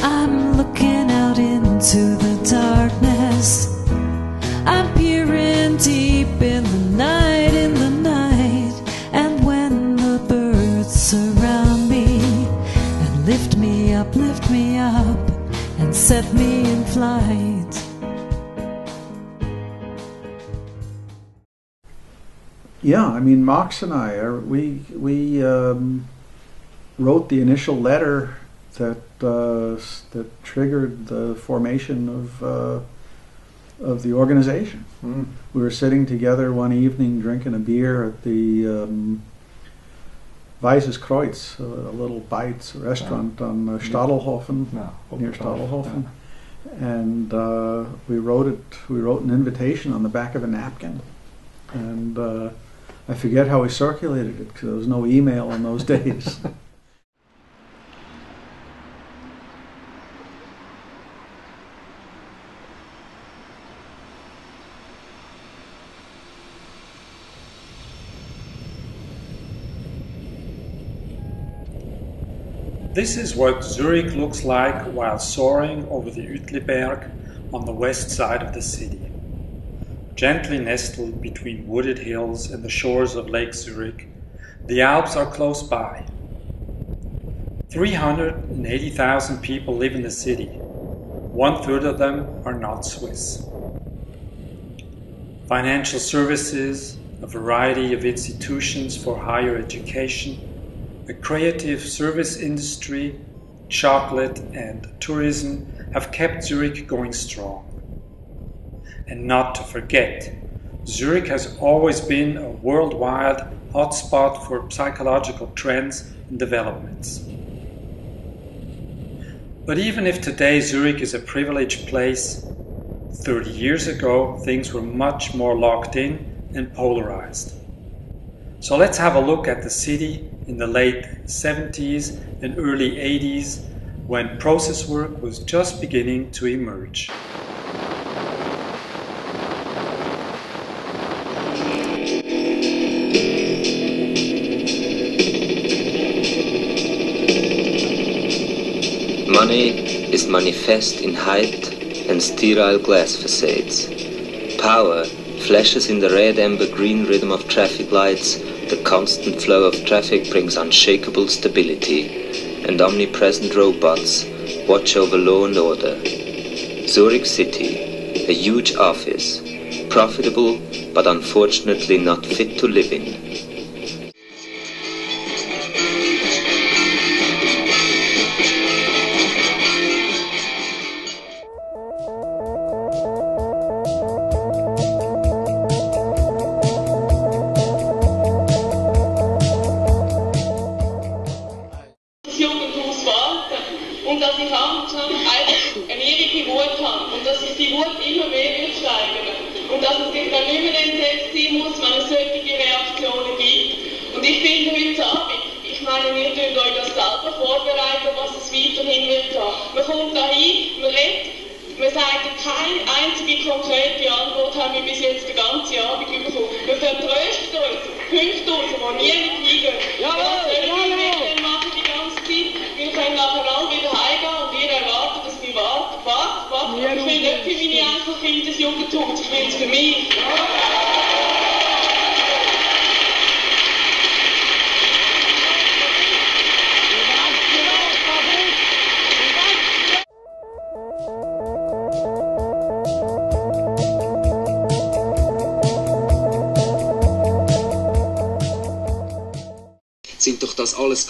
I'm looking out into the darkness. I'm peering deep in the night, in the night. And when the birds surround me and lift me up, lift me up, and set me in flight. Yeah, I mean, Max and I are we we um, wrote the initial letter that uh, that triggered the formation of uh, of the organization. Mm. We were sitting together one evening drinking a beer at the um, Weisses Kreuz, a, a little bites restaurant on uh, Stadelhofen No, near Stadelhofen, and uh, we wrote it. We wrote an invitation on the back of a napkin, and uh, I forget how we circulated it because there was no email in those days. This is what Zurich looks like while soaring over the Uetliberg on the west side of the city. Gently nestled between wooded hills and the shores of Lake Zurich, the Alps are close by. 380,000 people live in the city. One third of them are not Swiss. Financial services, a variety of institutions for higher education, a creative service industry, chocolate, and tourism have kept Zurich going strong. And not to forget, Zurich has always been a worldwide hotspot for psychological trends and developments. But even if today Zurich is a privileged place, 30 years ago things were much more locked in and polarized. So let's have a look at the city in the late 70s and early 80s when process work was just beginning to emerge. Is manifest in height and sterile glass facades. Power flashes in the red amber green rhythm of traffic lights. The constant flow of traffic brings unshakable stability, and omnipresent robots watch over law and order. Zurich City, a huge office, profitable but unfortunately not fit to live in.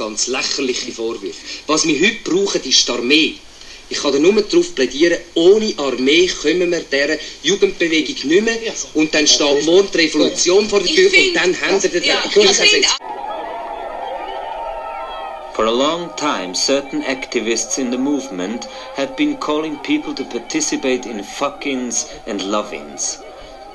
Ganz lächerliche Vorwürfe. Was wir heute brauchen, ist die Armee. Ich kann da nur darauf plädieren, ohne Armee kommen wir dieser Jugendbewegung nicht mehr. Und dann steht morgen die Revolution vor der Tür und dann haben wir den Ja. For a long time, certain activists in the movement have been calling people to participate in fuck-ins and love-ins,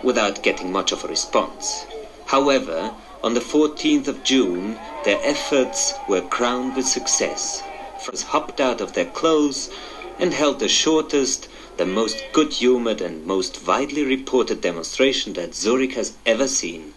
without getting much of a response. However, on the 14th of June, their efforts were crowned with success. Friends hopped out of their clothes and held the shortest, the most good-humored and most widely reported demonstration that Zurich has ever seen.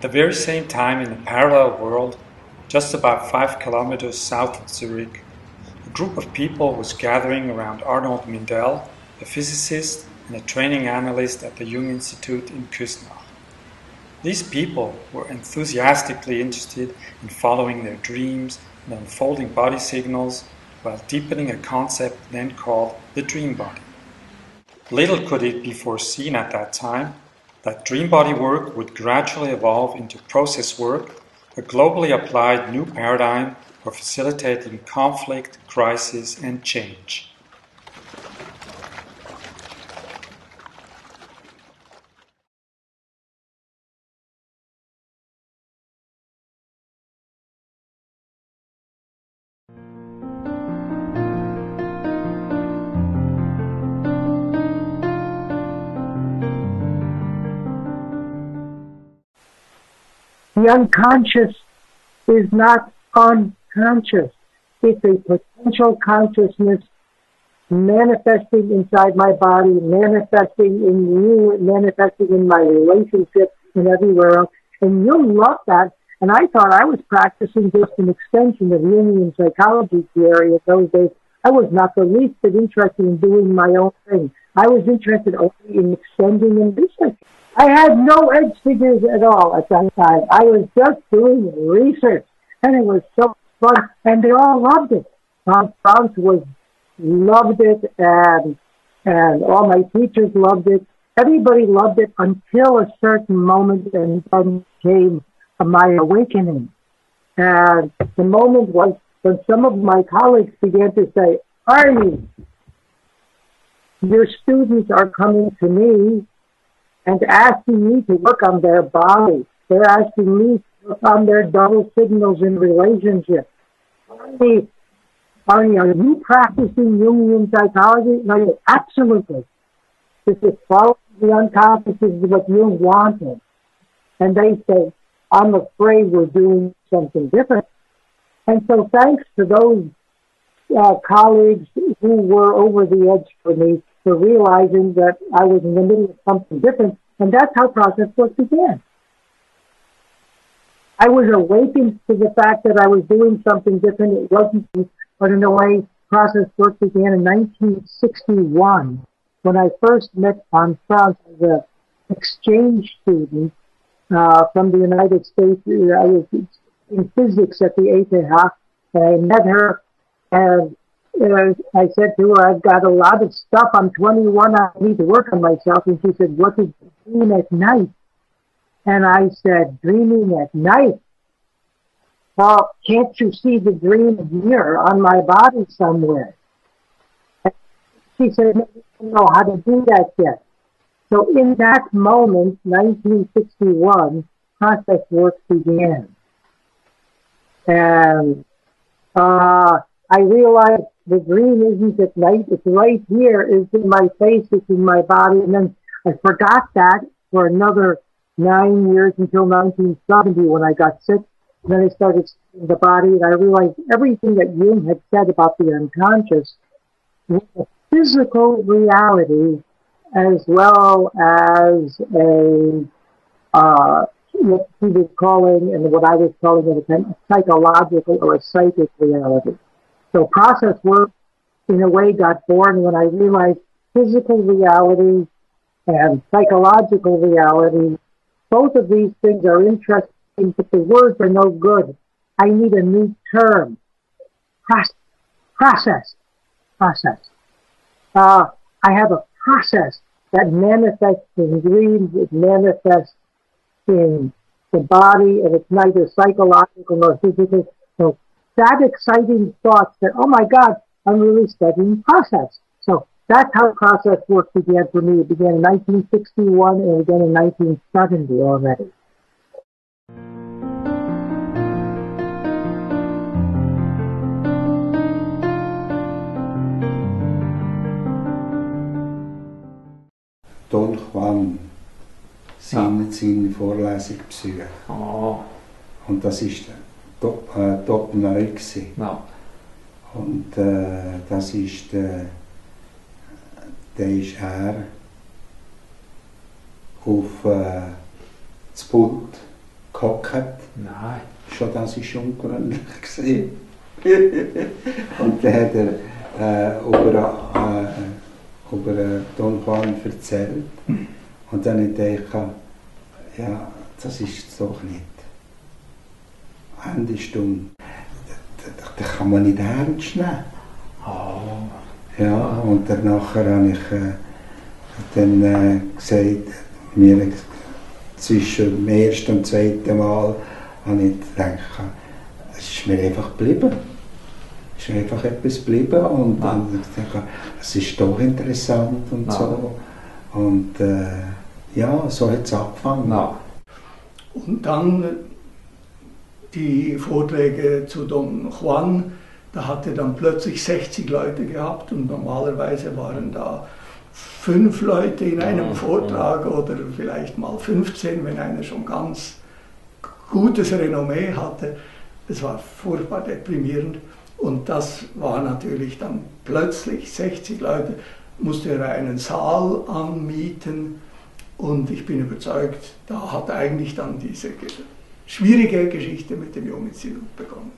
At the very same time, in a parallel world, just about five kilometers south of Zurich, a group of people was gathering around Arnold Mindell, a physicist and a training analyst at the Jung Institute in Küsnacht. These people were enthusiastically interested in following their dreams and unfolding body signals while deepening a concept then called the dream body. Little could it be foreseen at that time that dream body work would gradually evolve into process work, a globally applied new paradigm for facilitating conflict, crisis, and change. Unconscious is not unconscious. It's a potential consciousness manifesting inside my body, manifesting in you, manifesting in my relationships and everywhere else. And you'll love that. And I thought I was practicing just an extension of Jungian psychology theory at those days. I was not the least bit interested in doing my own thing. I was interested only in extending and researching. I had no edge figures at all at that time. I was just doing research, and it was so fun, and they all loved it. Um, Franz was loved it, and and all my teachers loved it. Everybody loved it until a certain moment, and then came my awakening. And the moment was when some of my colleagues began to say, Arnie, your students are coming to me and asking me to work on their bodies. They're asking me to work on their double signals in relationships. Arnie, are you practicing Jungian psychology? No, absolutely. This is following the unconscious is what Jung wanted. And they say, I'm afraid we're doing something different. And so thanks to those uh, colleagues who were over the edge for me for realizing that I was in the middle of something different, and that's how process work began. I was awakened to the fact that I was doing something different. It wasn't, but in a way, process work began in 1961 when I first met von Franz as an exchange student uh, from the United States. I was in physics at the ETH, and I met her, and I said to her, I've got a lot of stuff. I'm 21. I need to work on myself. And she said, what is dream at night? And I said, dreaming at night? Well, can't you see the dream here on my body somewhere? And she said, I don't know how to do that yet. So in that moment, 1961, process work began. And uh, I realized the dream isn't at night, it's right here, it's in my face, it's in my body. And then I forgot that for another nine years until 1970 when I got sick. And then I started the body and I realized everything that Jung had said about the unconscious was a physical reality as well as a uh, what he was calling and what I was calling a psychological or a psychic reality. So process work in a way got born when I realized physical reality and psychological reality, both of these things are interesting, but the words are no good. I need a new term. Process. Process. Process. Uh, I have a process that manifests in dreams, it manifests in the body, and it's neither psychological nor physical. So that exciting thoughts that, oh my God, I'm really studying process. So that's how process work began for me. It began in 1961 and again in 1970 already. Don Juan seine, seine Vorlesung besucht. Oh, Und das ist top, äh, top neu gewesen. ja. Und äh, das ist der, der ist er auf äh, das Pult gehockt. Nein. Schon das war ungewöhnlich. und dann hat er äh, über, äh, über Don Juan erzählt. Und dann habe ich ja, das ist es doch nicht. Ende Stunde. Das kann man nicht ernst nehmen. Oh. Ja, und dann nachher habe ich äh, dann äh, gesagt, mir zwischen dem ersten und zweiten Mal habe ich gedacht, es ist mir einfach geblieben. Es ist mir einfach etwas geblieben und Ja. dann dachte ich, es ist doch interessant und Ja. so. Und äh, ja, so hat es angefangen. Na, Und dann die Vorträge zu Don Juan, da hat er dann plötzlich 60 Leute gehabt und normalerweise waren da fünf Leute in einem Vortrag oder vielleicht mal 15, wenn einer schon ganz gutes Renommee hatte. Es war furchtbar deprimierend. Und das war natürlich dann plötzlich 60 Leute, musste er einen Saal anmieten und ich bin überzeugt, da hat eigentlich dann diese schwierige Geschichte mit dem Junginstitut begonnen.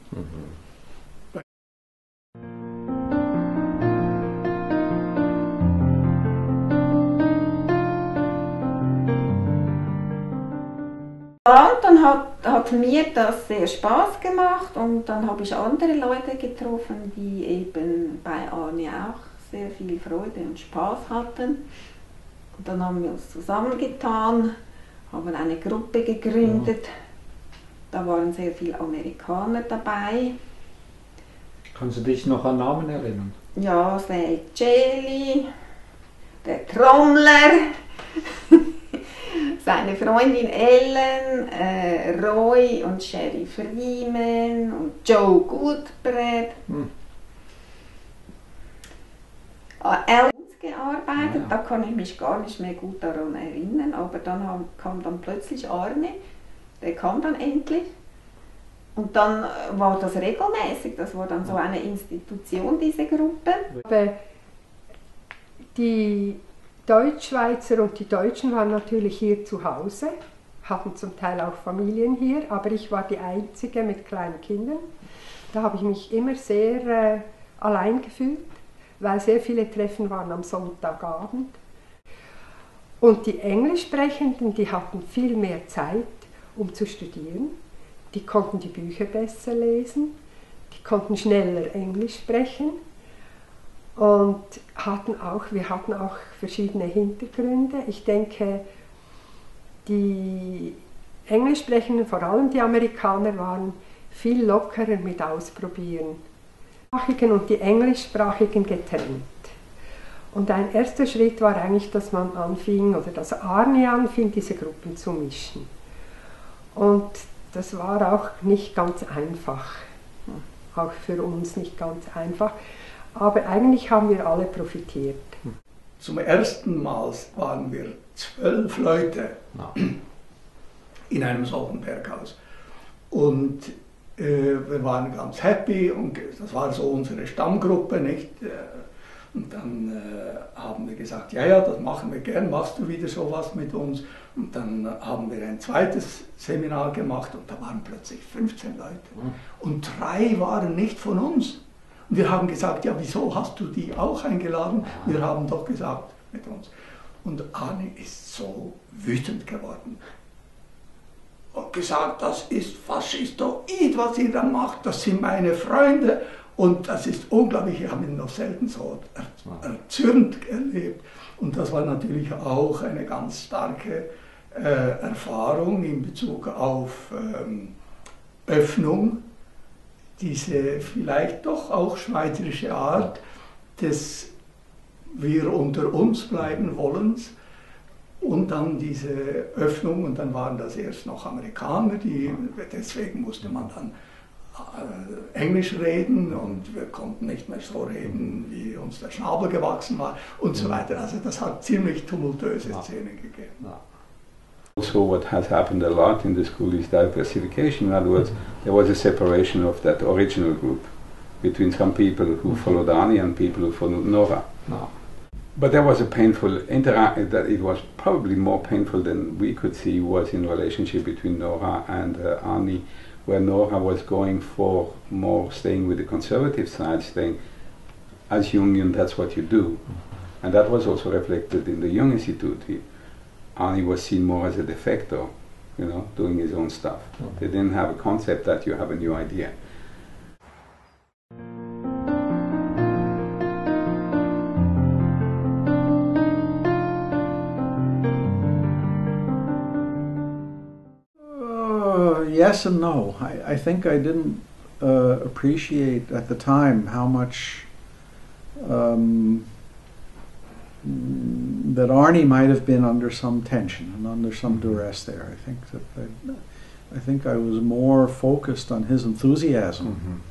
Ja, und dann hat, hat mir das sehr Spaß gemacht und dann habe ich andere Leute getroffen, die eben bei Arne auch sehr viel Freude und Spaß hatten. Und dann haben wir uns zusammengetan, haben eine Gruppe gegründet. Da waren sehr viele Amerikaner dabei. kannst du dich noch an Namen erinnern? Ja, Sal Jelly, der Trommler, seine Freundin Ellen, äh, Roy und Sherry Freeman und Joe Goodbread. Hm. An Ellen gearbeitet, Ja. da kann ich mich gar nicht mehr gut daran erinnern, aber dann kam dann plötzlich Arne, der kam dann endlich. Und dann äh, war das regelmäßig, das war dann so eine Institution, diese Gruppe. Aber die Deutschschweizer und die Deutschen waren natürlich hier zu Hause, hatten zum Teil auch Familien hier, aber ich war die Einzige mit kleinen Kindern. Da habe ich mich immer sehr äh, allein gefühlt, weil sehr viele Treffen waren am Sonntagabend. Und die Englischsprechenden, die hatten viel mehr Zeit, um zu studieren. Die konnten die Bücher besser lesen, die konnten schneller Englisch sprechen und hatten auch, wir hatten auch verschiedene Hintergründe. Ich denke, die Englischsprechenden, vor allem die Amerikaner, waren viel lockerer mit Ausprobieren. Die Sprachigen und die Englischsprachigen getrennt. Und ein erster Schritt war eigentlich, dass man anfing, oder dass Arne anfing, diese Gruppen zu mischen. Und das war auch nicht ganz einfach, auch für uns nicht ganz einfach. Aber eigentlich haben wir alle profitiert. Zum ersten Mal waren wir zwölf Leute in einem solchen Berghaus. Und äh, wir waren ganz happy und das war so unsere Stammgruppe, nicht? Äh, Und dann äh, haben wir gesagt, ja, ja, das machen wir gern, machst du wieder sowas mit uns? Und dann haben wir ein zweites Seminar gemacht und da waren plötzlich 15 Leute. Und drei waren nicht von uns. Und wir haben gesagt, ja, wieso hast du die auch eingeladen? Wir haben doch gesagt, mit uns. Und Arne ist so wütend geworden und gesagt, das ist Faschistoid, was ihr da macht, das sind meine Freunde. Und das ist unglaublich, ich habe ihn noch selten so er, erzürnt erlebt. Und das war natürlich auch eine ganz starke äh, Erfahrung in Bezug auf ähm, Öffnung, diese vielleicht doch auch schweizerische Art des wir unter uns bleiben wollens und dann diese Öffnung und dann waren das erst noch Amerikaner, die, deswegen musste man dann Englisch reden und wir konnten nicht mehr so reden, wie uns der Schnabel gewachsen war und so weiter. Also das hat ziemlich tumultuöse Szenen gegeben. Also, what has happened a lot in the school is diversification. In other words, there was a separation of that original group between some people who followed Ani and people who followed Nora. Na. but there was a painful interact that it was probably more painful than we could see was in relationship between Nora and uh, Arnie, where Nora was going for more staying with the conservative side, saying, as Jungian, that's what you do. Mm-hmm. And that was also reflected in the Jung Institute. He, Arnie was seen more as a defector, you know, doing his own stuff. Mm-hmm. They didn't have a concept that you have a new idea. Yes and no. I, I think I didn't uh, appreciate at the time how much um, that Arnie might have been under some tension and under some duress there. I think that I, I think I was more focused on his enthusiasm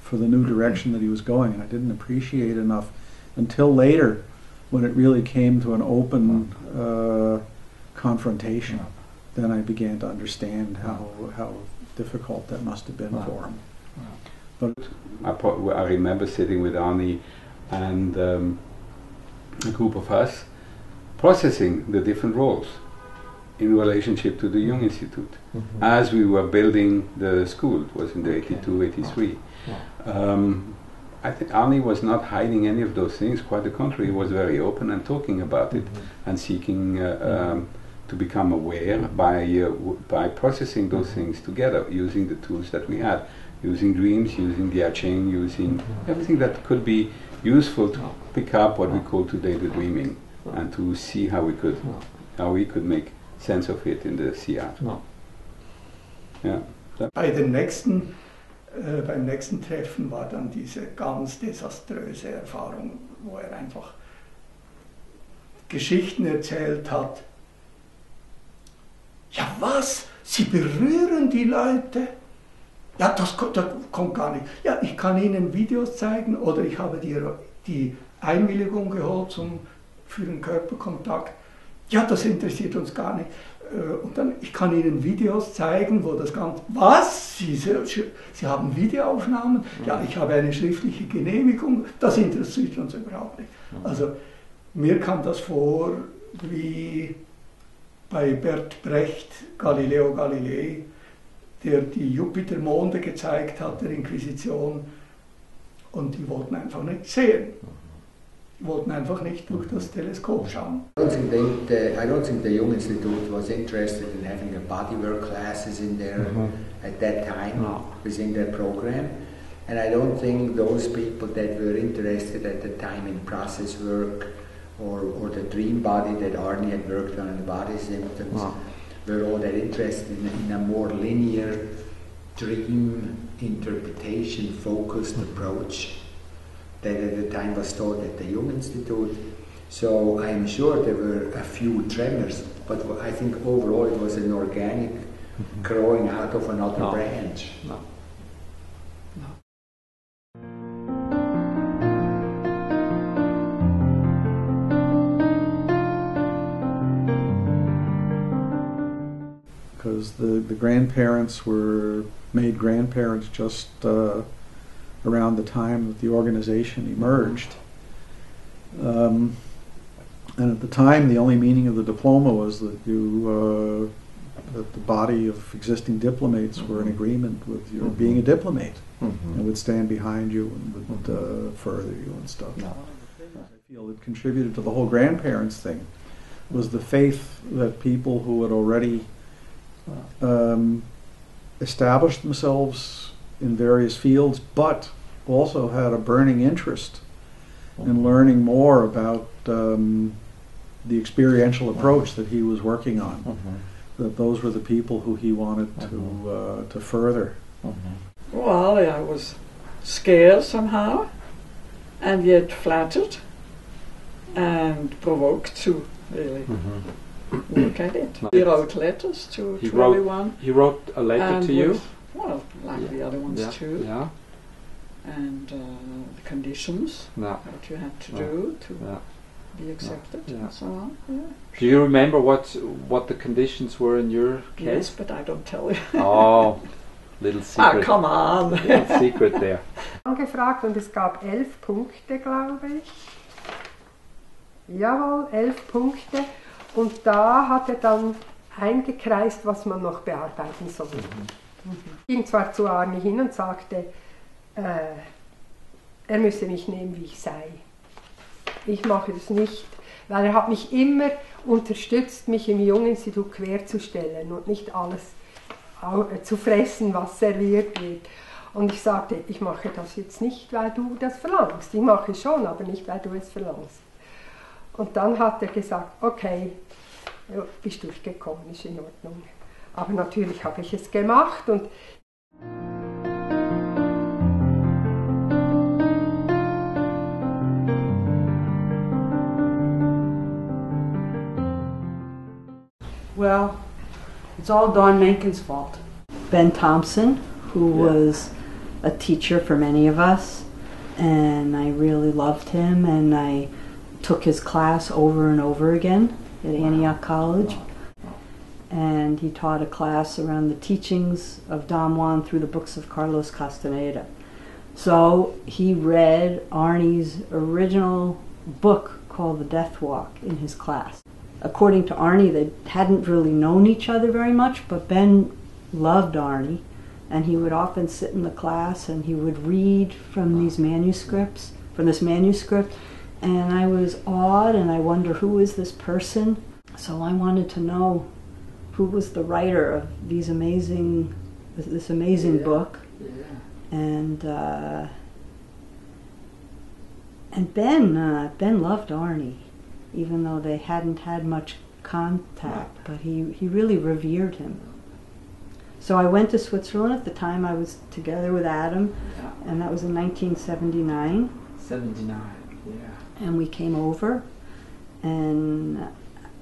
for the new direction that he was going, and I didn't appreciate enough until later when it really came to an open uh, confrontation. Then I began to understand how how difficult that must have been for him. But I, pro- I remember sitting with Arnie and um, a group of us processing the different roles in relationship to the Jung Institute as we were building the school. It was in the 82, 83. Um, I think Arnie was not hiding any of those things. Quite the contrary, he was very open and talking about it and seeking uh, um, to become aware mm-hmm. by uh, w- by processing those mm-hmm. things together, using the tools that we had, using dreams, using the I Ching, using mm-hmm. everything that could be useful to pick up what we call today the dreaming, and to see how we could how we could make sense of it in the Siat. Ja. Bei den nächsten, äh, beim nächsten Treffen war dann diese ganz desaströse Erfahrung, wo er einfach Geschichten erzählt hat. Ja was? Sie berühren die Leute? Ja, das, das kommt gar nicht. Ja, ich kann Ihnen Videos zeigen oder ich habe die, die Einwilligung geholt zum, für den Körperkontakt. Ja, das interessiert uns gar nicht. Äh, Und dann, ich kann Ihnen Videos zeigen, wo das Ganze. Was? Sie, Sie, Sie haben Videoaufnahmen? Ja, ich habe eine schriftliche Genehmigung. Das interessiert uns überhaupt nicht. Also, mir kam das vor wie bei Bert Brecht, Galileo Galilei, der die Jupitermonde gezeigt hat, der Inquisition, und die wollten einfach nicht sehen. Die wollten einfach nicht durch das Teleskop schauen. I don't think they, the, I don't think the Jung Institute was interested in having a bodywork classes in there Mhm. at that time No. within their program. And I don't think those people that were interested at the time in process work or, or the dream body that Arnie had worked on in the body symptoms were all that interested in, in a more linear dream interpretation focused approach that at the time was taught at the Jung Institute. So I'm sure there were a few tremors, but I think overall it was an organic mm-hmm. growing out of another No. branch. No. Because the, the grandparents were made grandparents just uh, around the time that the organization emerged. Um, and at the time, the only meaning of the diploma was that you uh, that the body of existing diplomates were in agreement with your being a diplomate. And would stand behind you and would uh, further you and stuff. I feel it contributed to the whole grandparents thing was the faith that people who had already um, established themselves in various fields, but also had a burning interest in learning more about um, the experiential approach that he was working on. That those were the people who he wanted to uh, to further. Well, I was scared somehow, and yet flattered and provoked too, really look at it. He wrote letters to, He to wrote- everyone. he wrote a letter and to you? Well, like the other ones Yeah, too. yeah. And uh, the conditions Yeah. that you had to Yeah, do to yeah. be accepted Yeah. and so on. Yeah. Do you remember what what the conditions were in your Yes, case? but I don't tell you. Oh, little secret. Ah, secret. come on. little secret there. angefragt und es gab elf Punkte, glaube ich. Jawohl, elf Punkte. Und da hat er dann eingekreist, was man noch bearbeiten soll. Mhm. Ging zwar zu Arni hin und sagte, äh, er müsse mich nehmen, wie ich sei. Ich mache das nicht, weil er hat mich immer unterstützt, mich im Junginstitut querzustellen und nicht alles zu fressen, was serviert wird. Und ich sagte, ich mache das jetzt nicht, weil du das verlangst. Ich mache es schon, aber nicht, weil du es verlangst. Und dann hat er gesagt, okay, bist durchgekommen, ist in Ordnung. Aber natürlich habe ich es gemacht und Well, it's all Dawn Menken's fault. Ben Thompson, who yeah. was a teacher for many of us, and I really loved him, and I took his class over and over again at Antioch College. And he taught a class around the teachings of Don Juan through the books of Carlos Castaneda. So he read Arnie's original book called The Death Walk in his class. According to Arnie, they hadn't really known each other very much, but Ben loved Arnie, and he would often sit in the class and he would read from these manuscripts, from this manuscript, and I was awed and I wonder who is this person. So I wanted to know who was the writer of these amazing, this amazing yeah. book, yeah. and uh, and Ben uh, Ben loved Arnie, even though they hadn't had much contact, but he he really revered him. So I went to Switzerland at the time I was together with Adam, yeah. and that was in 1979. 79, yeah and we came over. And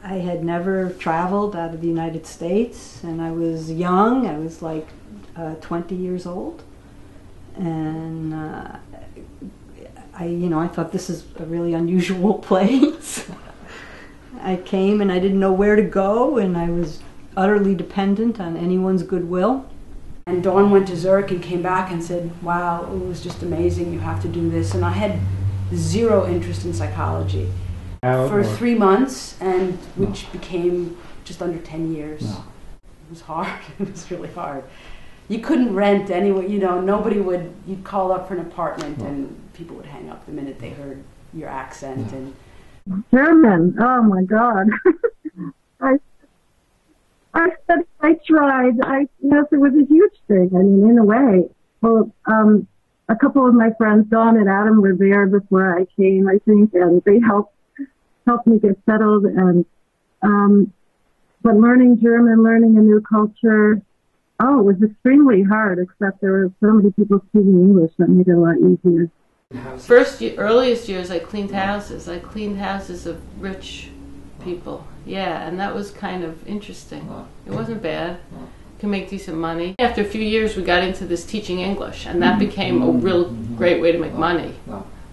I had never traveled out of the United States and I was young. I was like uh, 20 years old. And uh, I you know I thought this is a really unusual place. I came and I didn't know where to go and I was utterly dependent on anyone's goodwill. And Dawn went to Zurich and came back and said wow it was just amazing. You have to do this. And I had zero interest in psychology for or? three months, and which no. became just under 10 years. No. It was hard. it was really hard. You couldn't rent anywhere, you know, nobody would, you'd call up for an apartment no. and people would hang up the minute they heard your accent and German. Oh my God. I I I tried. I yes, it was a huge thing. I mean, in a way. Well, um, a couple of my friends, Dawn and Adam, were there before I came, I think, and they helped helped me get settled. And um, but learning German, learning a new culture, oh, it was extremely hard. Except there were so many people speaking English that made it a lot easier. First, earliest years, I cleaned houses. I cleaned houses of rich people. Yeah, and that was kind of interesting. It wasn't bad can make decent money. After a few years, we got into this teaching English, and that mm-hmm. became a real mm-hmm. great way to make money.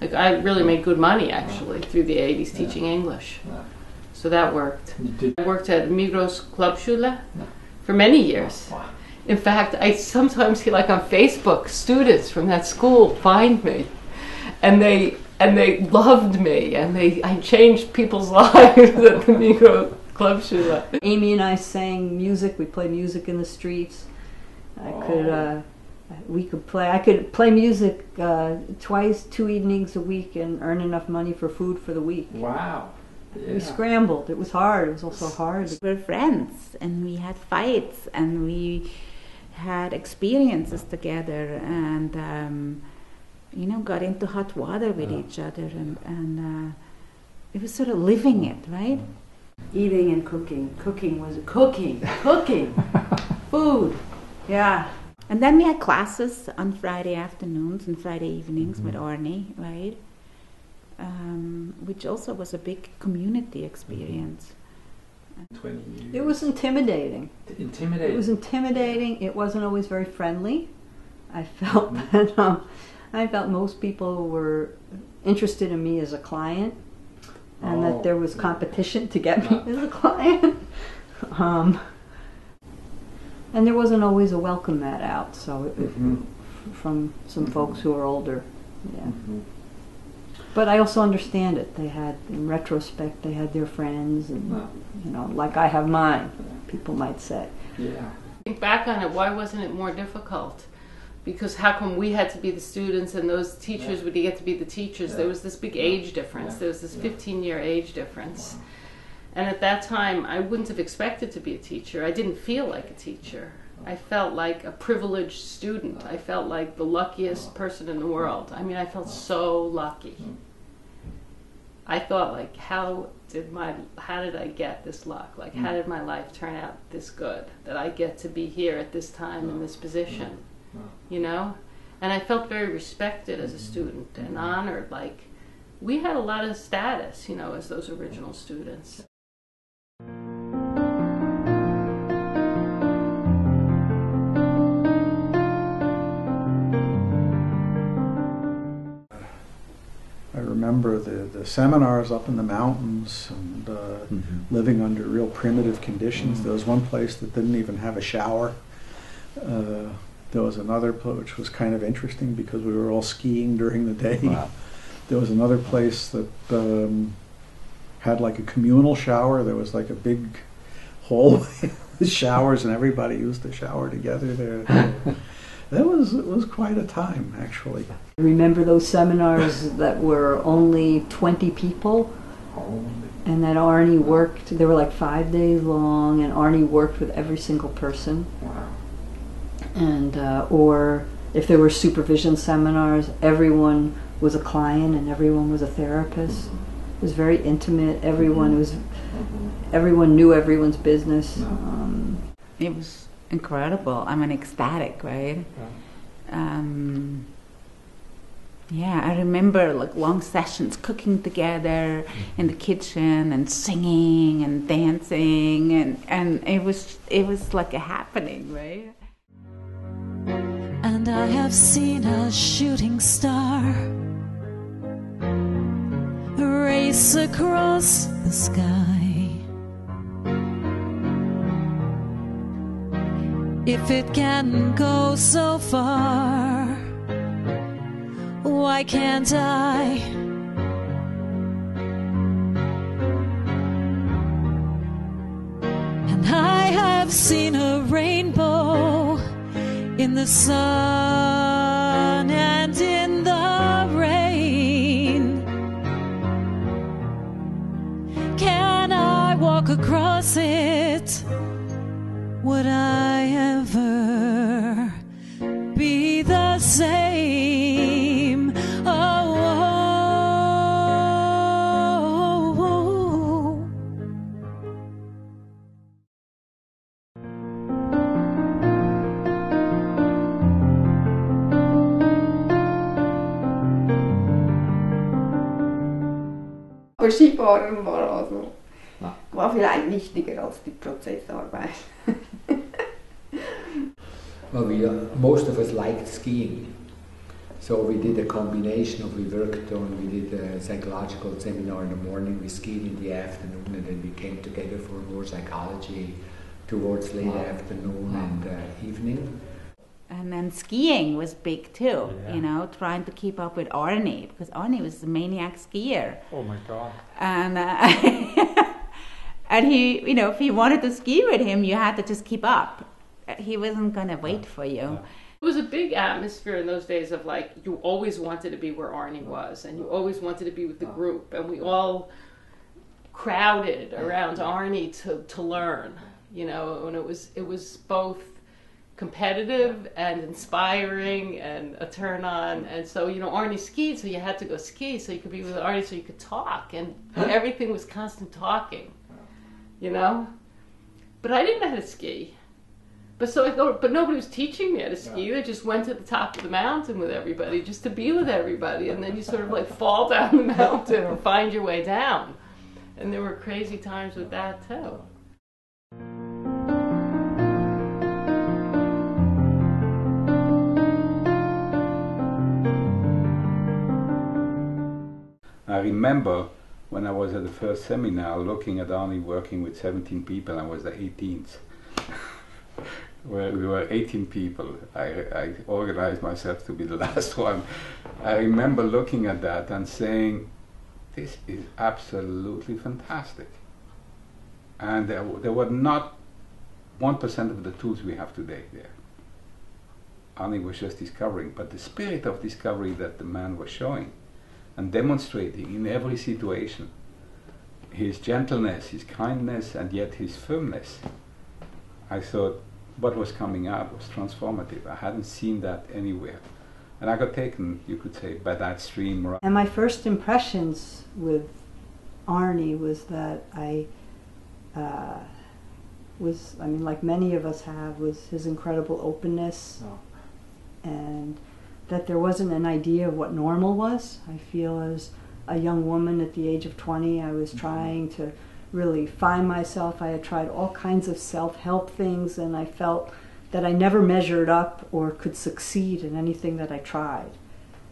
Like I really made good money actually through the 80s teaching English. So that worked. I worked at Migros Clubschule for many years. In fact, I sometimes see like on Facebook, students from that school find me, and they and they loved me, and they I changed people's lives at the Migros Clubschule. Amy and I sang music. We played music in the streets. I could, uh, we could play. I could play music uh, twice, two evenings a week, and earn enough money for food for the week. Wow. Yeah. We scrambled. It was hard. It was also hard. We were friends, and we had fights, and we had experiences together, and um, you know, got into hot water with yeah. each other, and and uh, it was sort of living it, right? Mm eating and cooking. Cooking was cooking, cooking, food. Yeah. And then we had classes on Friday afternoons and Friday evenings mm-hmm. with Arnie, right? Um, which also was a big community experience. 20 years. It was intimidating. Intimidating. It was intimidating. It wasn't always very friendly. I felt mm-hmm. that um, I felt most people were interested in me as a client and oh, that there was competition to get me as a client. um, and there wasn't always a welcome mat out, so it, mm-hmm. from some folks who are older. Yeah. Mm-hmm. But I also understand it. They had, in retrospect, they had their friends, and you know, like I have mine. People might say. Yeah. Think back on it. Why wasn't it more difficult? Because how come we had to be the students and those teachers Yeah. would get to be the teachers? There was this big Yeah. age difference. Yeah. There was this Yeah. 15 year age difference. And at that time, I wouldn't have expected to be a teacher. I didn't feel like a teacher. I felt like a privileged student. I felt like the luckiest person in the world. I mean, I felt so lucky. I thought like, how did my, how did I get this luck? Like, how mm. did my life turn out this good that I get to be here at this time in this position? You know, and I felt very respected as a student and honored. Like, we had a lot of status, you know, as those original students. I remember the, the seminars up in the mountains and uh, living under real primitive conditions. There was one place that didn't even have a shower. Uh, there was another place which was kind of interesting because we were all skiing during the day. Wow. There was another place that um, had like a communal shower. There was like a big hallway with showers, and everybody used to shower together there. that was it was quite a time, actually. Remember those seminars that were only 20 people? And that Arnie worked, they were like five days long, and Arnie worked with every single person. And, uh, or if there were supervision seminars, everyone was a client and everyone was a therapist. It was very intimate. Everyone was, everyone knew everyone's business. Um, It was incredible. I mean, ecstatic, right? Um, yeah, I remember like long sessions cooking together in the kitchen and singing and dancing and, and it was it was like a happening, right? I have seen a shooting star race across the sky. If it can go so far, why can't I? And I have seen a rainbow in the sun and in the rain. Can I walk across it? Would I ever be the same? Aber Skifahren war also war vielleicht wichtiger als die Prozessarbeit. Well, we, uh, most of us liked skiing. So we did a combination of, we worked on, we did a psychological seminar in the morning, we skied in the afternoon, and then we came together for more psychology towards late afternoon and uh, evening. And then skiing was big too, Yeah. you know, trying to keep up with Arnie because Arnie was a maniac skier. Oh my god. And uh, and he, you know, if you wanted to ski with him, you had to just keep up. He wasn't gonna wait for you. It was a big atmosphere in those days of like you always wanted to be where Arnie was, and you always wanted to be with the group, and we all crowded around Arnie to, to learn, you know, and it was it was both competitive and inspiring and a turn on, and so you know Arnie skied, so you had to go ski, so you could be with Arnie, so you could talk, and everything was constant talking, you know. But I didn't know how to ski. But so I thought, but nobody was teaching me how to ski. I just went to the top of the mountain with everybody, just to be with everybody, and then you sort of like fall down the mountain or find your way down. And there were crazy times with that too. Remember when I was at the first seminar looking at Arnie working with 17 people, I was the 18th. where we were 18 people. I, I organized myself to be the last one. I remember looking at that and saying, this is absolutely fantastic. And there, there were not 1% of the tools we have today there. Arnie was just discovering, but the spirit of discovery that the man was showing and demonstrating in every situation his gentleness, his kindness, and yet his firmness. I thought what was coming out was transformative. I hadn't seen that anywhere. And I got taken, you could say, by that stream. And my first impressions with Arnie was that I uh, was, I mean, like many of us have, was his incredible openness and that there wasn't an idea of what normal was. I feel as a young woman at the age of 20, I was mm-hmm. trying to really find myself. I had tried all kinds of self help things, and I felt that I never measured up or could succeed in anything that I tried.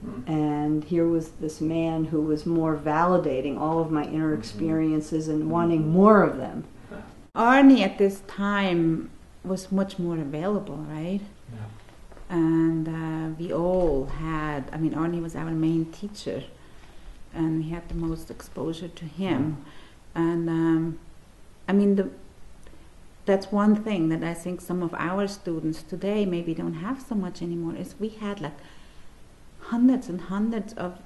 Mm-hmm. And here was this man who was more validating all of my inner mm-hmm. experiences and wanting more of them. Arnie at this time was much more available, right? And uh, we all had, I mean, Arnie was our main teacher, and we had the most exposure to him. And um, I mean, the, that's one thing that I think some of our students today maybe don't have so much anymore is we had like hundreds and hundreds of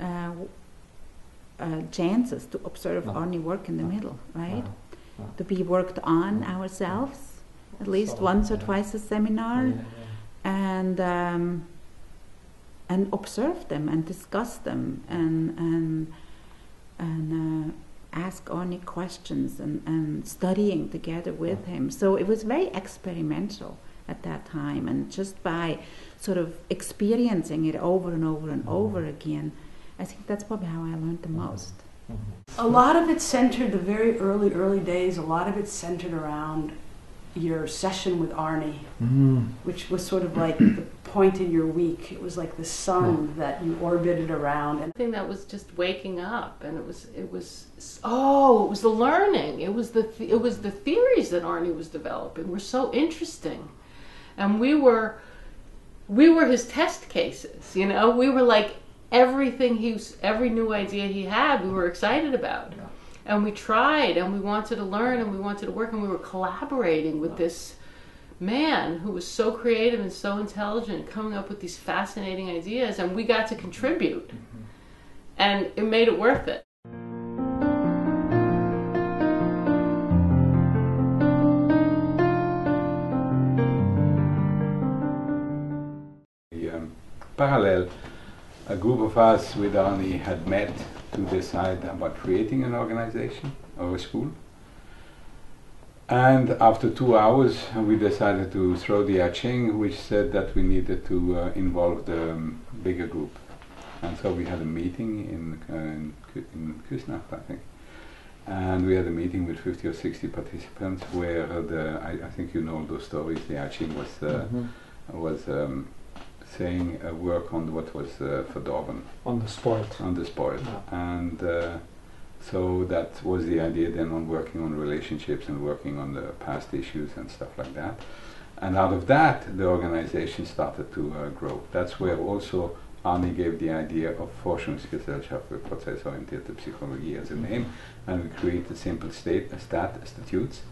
uh, uh, chances to observe Arnie work in the middle, right? To be worked on ourselves, at least So, once or yeah. twice a seminar, Yeah, and um, and observe them and discuss them and and and uh, ask Arnie questions and, and studying together with him. So it was very experimental at that time, and just by sort of experiencing it over and over and over again, I think that's probably how I learned the most. A lot of it centered the very early, early days. A lot of it centered around your session with Arnie, Mm. which was sort of like the point in your week. It was like the sun that you orbited around, and I think that was just waking up, and it was it was oh, it was the learning. It was the th- it was the theories that Arnie was developing were so interesting, and we were we were his test cases. You know, we were like everything he was, every new idea he had, we were excited about. And we tried and we wanted to learn and we wanted to work and we were collaborating with this man who was so creative and so intelligent, coming up with these fascinating ideas, and we got to contribute. And it made it worth it. um, parallel, a group of us with Arnie had met to decide about creating an organization or a school. And after two hours, we decided to throw the I Ching, which said that we needed to uh, involve the um, bigger group. And so we had a meeting in, uh, in, in Küsnacht, I think. And we had a meeting with 50 or 60 participants where the, I, I think you know those stories, the I Ching was, uh, Mhm. was um, saying a work on what was uh, verdorben. On the sport. On the sport. And uh, so that was the idea then on working on relationships and working on the past issues and stuff like that. And out of that, the organization started to uh, grow. That's where also Arnie gave the idea of Forschungsgesellschaft für prozessorientierte Psychologie as a name, and we created a simple state, uh, stat, statutes.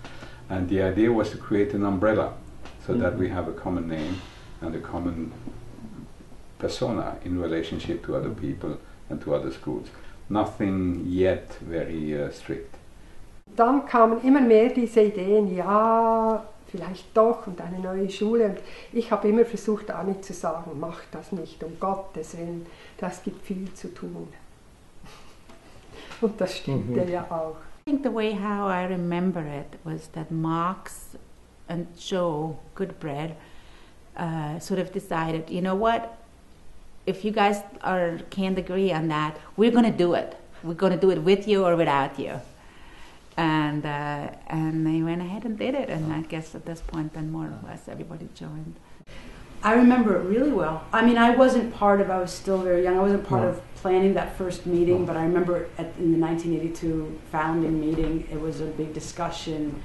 And the idea was to create an umbrella so that Mhm. we have a common name and a common persona in relationship to other people and to other schools. Nothing yet very uh, strict. Dann kamen immer mehr diese Ideen, ja, vielleicht doch und eine neue Schule. Und ich habe immer versucht, Anni zu sagen, mach das nicht, um Gottes Willen, das gibt viel zu tun. Und das stimmte Mhm. ja auch. I think the way how I remember it was that Marx and Joe Goodbread uh, sort of decided, you know what, if you guys are can't agree on that, we're going to do it. We're going to do it with you or without you. And uh, and they went ahead and did it, and I guess at this point, then more or less everybody joined. I remember it really well. I mean, I wasn't part of. I was still very young. I wasn't part No. of planning that first meeting, but I remember at, in the 1982 founding meeting, it was a big discussion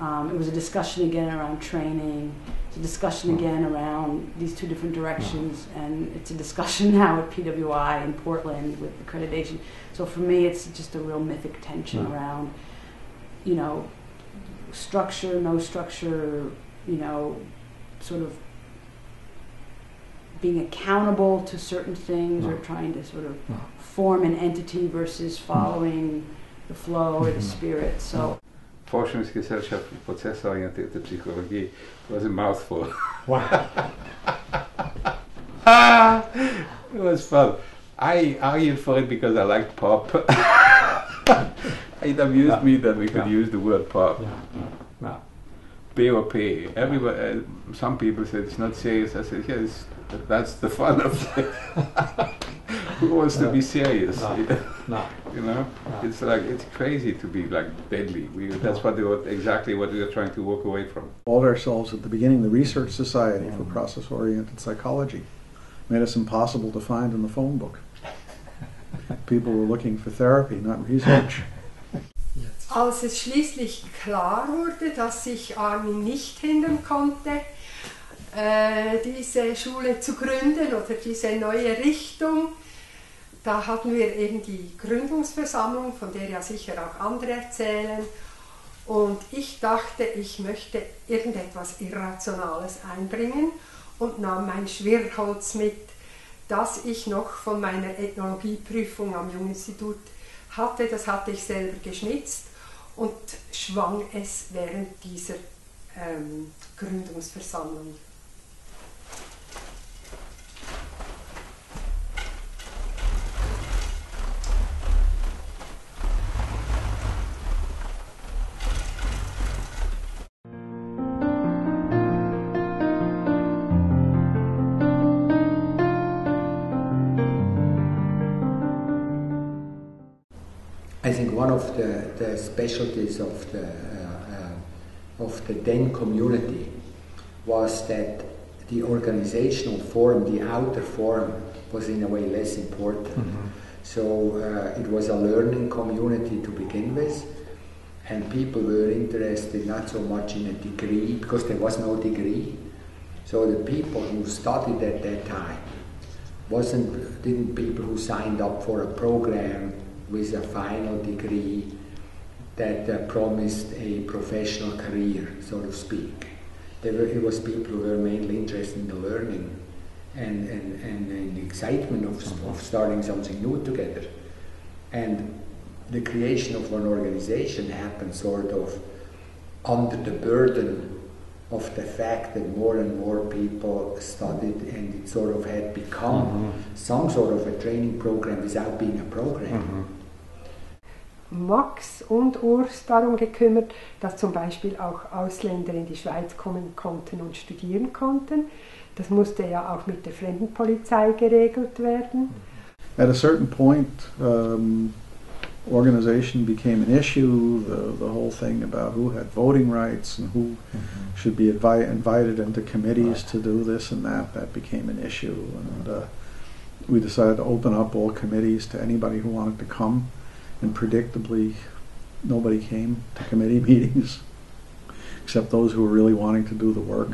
Um, it was a discussion again around training. A discussion hmm. again around these two different hmm. directions, and it's a discussion now at PWI in Portland with accreditation. So for me, it's just a real mythic tension Yeah. around, you know, structure, no structure, you know, sort of being accountable to certain things or trying to sort of Yeah. form an entity versus following the flow or the spirit. So Forschungsgesellschaft für prozessorientierte Psychologie was a mouthful. Wow. Ah, it was fun. I argued for it because I liked pop. it amused Yeah. me that we could Yeah. use the word pop. Yeah. Yeah. BOP. Everybody, uh, some people said it's not serious. I said, yes, that's the fun of it. Who wants to be serious? No. No. You know, No. it's like it's crazy to be like deadly. We, that's what they were, exactly what we were trying to walk away from. called ourselves at the beginning the Research Society for Process Oriented Psychology. Made us impossible to find in the phone book. People were looking for therapy, not research. Als es schließlich klar wurde, dass sich Armin nicht hindern konnte, äh, diese Schule zu gründen oder diese neue Richtung, da hatten wir eben die Gründungsversammlung, von der ja sicher auch andere erzählen. Und ich dachte, ich möchte irgendetwas Irrationales einbringen und nahm mein Schwirrholz mit, das ich noch von meiner Ethnologieprüfung am Junginstitut hatte. Das hatte ich selber geschnitzt und schwang es während dieser ähm, Gründungsversammlung. One of the, the specialties of the, uh, uh, of the then community was that the organizational form, the outer form, was in a way less important. So uh, it was a learning community to begin with, and people were interested not so much in a degree because there was no degree. So the people who studied at that time wasn't didn't people who signed up for a program with a final degree that uh, promised a professional career, so to speak. There were, it was people who were mainly interested in the learning and, and, and, and the excitement of, of starting something new together. And the creation of an organization happened sort of under the burden of the fact that more and more people studied and it sort of had become Mhm. some sort of a training program without being a program. Max und Urs darum gekümmert, dass zum Beispiel auch Ausländer in die Schweiz kommen konnten und studieren konnten. Das musste ja auch mit der Fremdenpolizei geregelt werden. At a certain point, um, organization became an issue. The, the whole thing about who had voting rights and who should be invi- invited into committees to do this and that, that became an issue. And uh, we decided to open up all committees to anybody who wanted to come. And predictably, nobody came to committee meetings except those who were really wanting to do the work.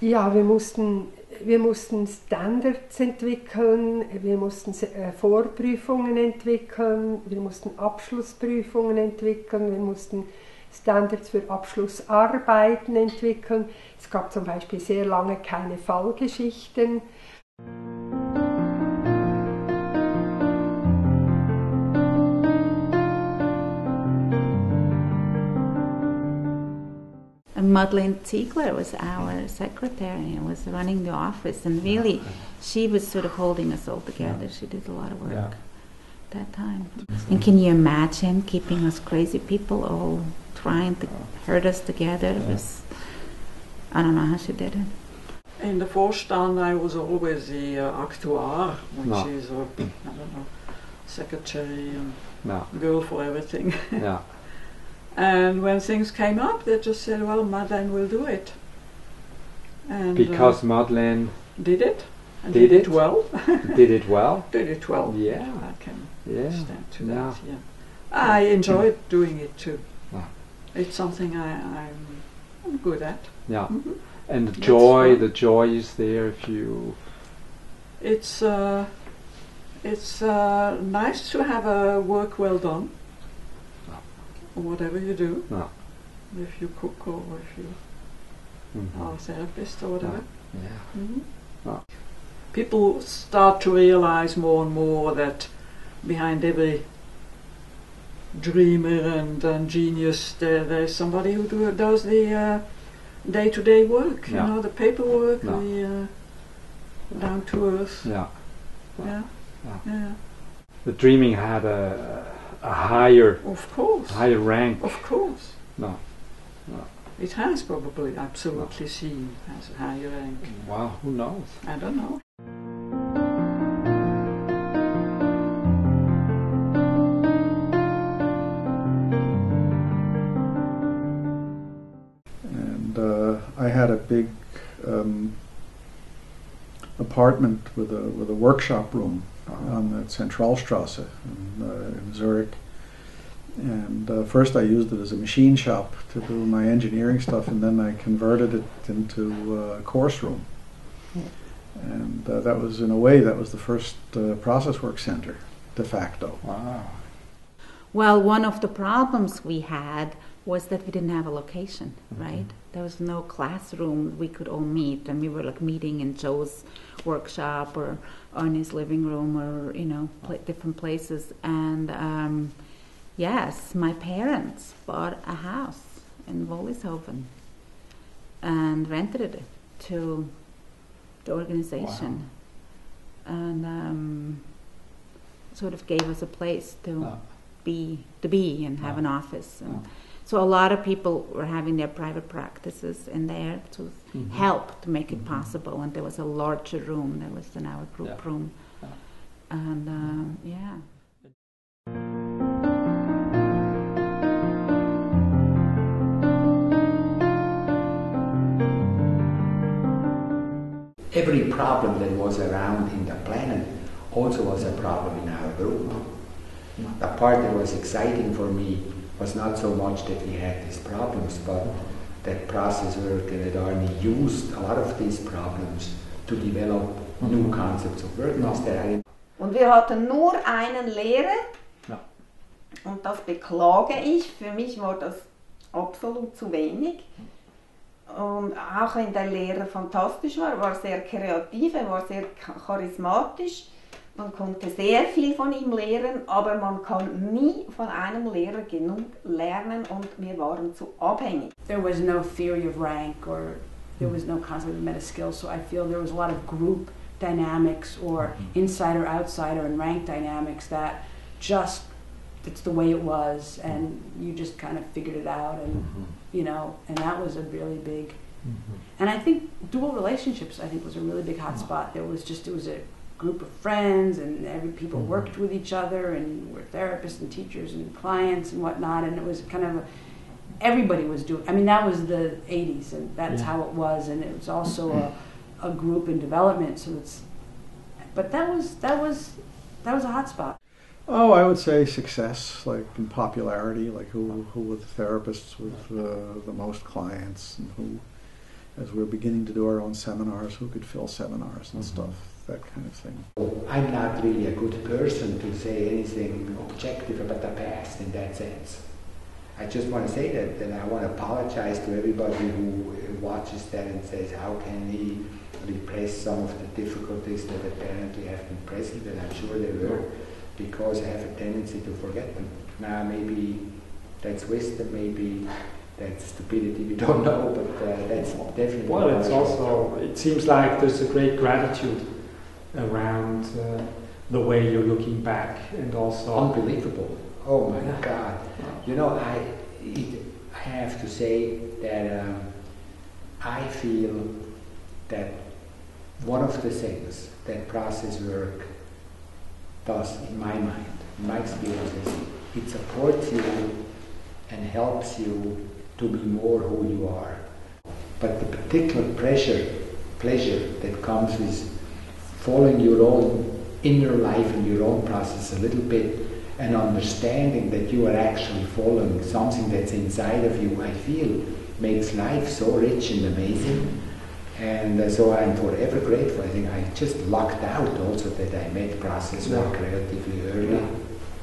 Ja, wir mussten, wir mussten Standards entwickeln, wir mussten äh, Vorprüfungen entwickeln, wir mussten Abschlussprüfungen entwickeln, wir mussten Standards für Abschlussarbeiten entwickeln. Es gab zum Beispiel sehr lange keine Fallgeschichten. Madeleine Ziegler was our secretary and was running the office, and really, she was sort of holding us all together. She did a lot of work Yeah. that time. And can you imagine keeping us crazy people all trying to herd us together? It was, I don't know how she did it. In the Vorstand, I was always the uh, Aktuar, which No. is, uh, I don't know, secretary and No. girl for everything. Yeah. and when things came up, they just said, well, Madeleine will do it. And, uh, Because Madeleine did it. And did it well. did it well. did it well. Yeah. I can Yeah. stand to Yeah. that, yeah. I enjoyed doing it too. It's something I, I'm, I'm good at. Yeah. Mhm. And the joy, the joy is there if you. It's uh, it's uh, nice to have a work well done, or whatever you do. Yeah. If you cook or if you Mhm. are a therapist or whatever. Yeah. Mhm. Yeah. People start to realize more and more that behind every dreamer and, and genius, there, there's somebody who do, does the uh, day-to-day work. Yeah. You know, the paperwork, Yeah. the uh, down to earth. Yeah. Yeah. Yeah. Yeah. The dreaming had a, a higher, Of course. higher rank. Of course. No. No. It has probably absolutely seen as a higher rank. Wow, who knows? I don't know. and uh, I had a big um, apartment with a with a workshop room on the Zentralstrasse in, uh, in Zurich. And uh, first, I used it as a machine shop to do my engineering stuff, and then I converted it into a course room. And uh, that was, in a way, that was the first uh, process work center, de facto. Wow. Well, one of the problems we had was that we didn't have a location, Mm-hmm. right? There was no classroom we could all meet, and we were like meeting in Joe's workshop or, his living room or you know pla different places. And um, yes, my parents bought a house in Wollishofen and rented it to the organization, and um, sort of gave us a place to be to be and have an office. And so a lot of people were having their private practices in there to Mhm. help to make it possible. And there was a larger room. There was an our group Yeah. room, and um, yeah. Every problem that was around in the planet also was a problem in our group. The part that was exciting for me was not so much that we had these problems, but that process work and that Arnie used a lot of these problems to develop new concepts of work. I Und wir hatten nur einen Lehrer. Ja. Und das beklage ich. Für mich war das absolut zu wenig. Und auch wenn der Lehrer fantastisch war, er war sehr kreativ, er war sehr cha- charismatisch. Man konnte sehr viel von ihm lernen, aber man kann nie von einem Lehrer genug lernen und wir waren zu abhängig. There was no theory of rank or there was no mm. concept of meta skills, so I feel there was a lot of group dynamics or mm-hmm. insider outsider and rank dynamics that just it's the way it was and mm-hmm. you just kind of figured it out and mm-hmm. you know and that was a really big and I think dual relationships I think was a really big hot mm. spot. There was just it was a group of friends and every people worked with each other and were therapists and teachers and clients and whatnot. And it was kind of a, everybody was doing I mean that was the 80s and that's Yeah. how it was. And it was also a, a group in development. So it's but that was that was that was a hot spot. Oh, I would say success, like in popularity, like who who were the therapists with uh, the most clients, and who, as we're beginning to do our own seminars, who could fill seminars and stuff, that kind of thing. I'm not really a good person to say anything objective about the past in that sense. I just want to say that, and I want to apologize to everybody who watches that and says, how can he repress some of the difficulties that apparently have been present, and I'm sure they were, because I have a tendency to forget them. Now, maybe that's wisdom, maybe that's stupidity, we don't know, but uh, that's definitely. Well, it's also, it seems like there's a great gratitude around uh, the way you're looking back and also. Unbelievable. Oh my God. You know, I, it, I have to say that um, I feel that one of the things that process work does, in my mind, in my experience, is it supports you and helps you to be more who you are. But the particular pleasure, pleasure that comes with following your own inner life and your own process a little bit and understanding that you are actually following something that's inside of you, I feel makes life so rich and amazing. And uh, so I'm forever grateful. I think I just lucked out also that I met process work Yeah. relatively early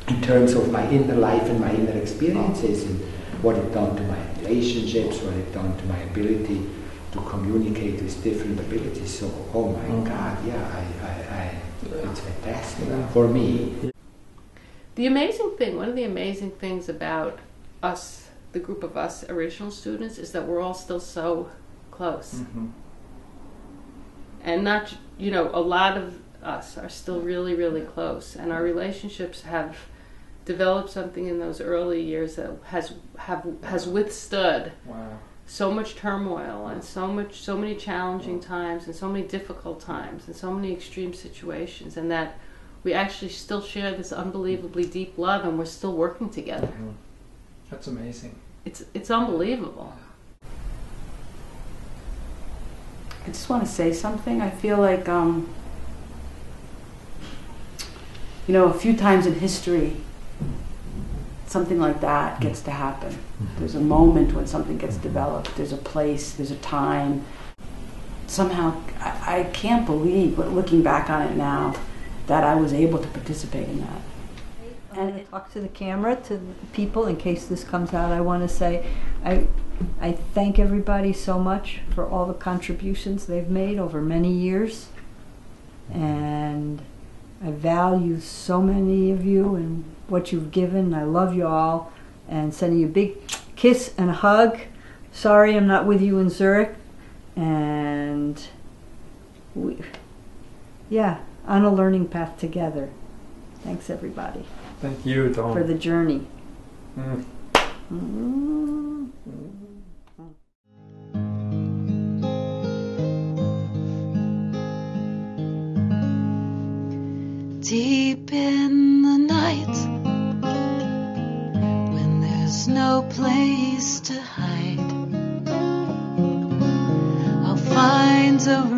in terms of my inner life and my inner experiences and what it done to my relationships, what it done to my ability to communicate with different abilities. So, oh my mm. God, yeah, I, I, I, it's fantastic for me. The amazing thing, one of the amazing things about us, the group of us original students, is that we're all still so close. Mm-hmm. And not, you know, a lot of us are still really, really close, and our relationships have developed something in those early years that has have has withstood Wow. so much turmoil and so much so many challenging times and so many difficult times and so many extreme situations and that we actually still share this unbelievably deep love and we're still working together That's amazing. it's it's unbelievable I just want to say something. I feel like, um, you know, a few times in history, something like that mm-hmm. gets to happen. Mm-hmm. There's a moment when something gets developed, there's a place, there's a time. Somehow, I, I can't believe, but looking back on it now, that I was able to participate in that. and talk to the camera to the people in case this comes out i want to say i i thank everybody so much for all the contributions they've made over many years and i value so many of you and what you've given i love you all and sending you a big kiss and a hug sorry i'm not with you in zurich and we yeah on a learning path together thanks everybody Thank you, Tom. for the journey. Mm. Mm. Deep in the night, when there's no place to hide, I'll find a